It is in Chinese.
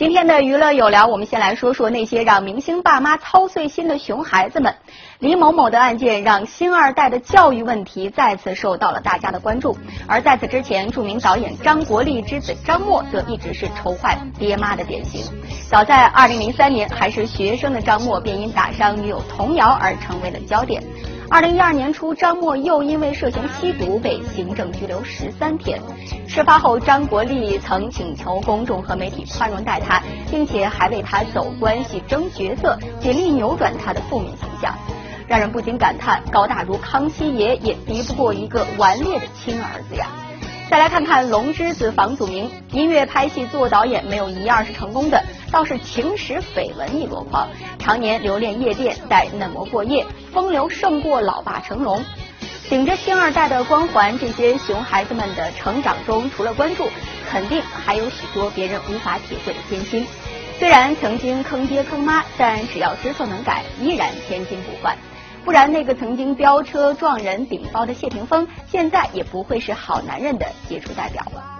今天的娱乐有聊，我们先来说说那些让明星爸妈操碎心的熊孩子们。李某某的案件让星二代的教育问题再次受到了大家的关注。而在此之前，著名导演张国立之子张默则一直是愁坏爹妈的典型。早在2003年还是学生的张默，便因打伤女友童瑶而成为了焦点。二零一二年初，张默又因为涉嫌吸毒被行政拘留十三天。事发后，张国立曾请求公众和媒体宽容待他，并且还为他走关系、争角色，尽力扭转他的负面形象，让人不禁感叹：高大如康熙爷，也敌不过一个顽劣的亲儿子呀。再来看看龙之子房祖名，音乐、拍戏、做导演，没有一样是成功的，倒是情史绯闻一箩筐。常年留恋夜店，带嫩模过夜，风流胜过老爸成龙。顶着星二代的光环，这些熊孩子们的成长中，除了关注，肯定还有许多别人无法体会的艰辛。虽然曾经坑爹坑妈，但只要知错能改，依然千金不换。不然，那个曾经飙车撞人顶包的谢霆锋，现在也不会是好男人的杰出代表了。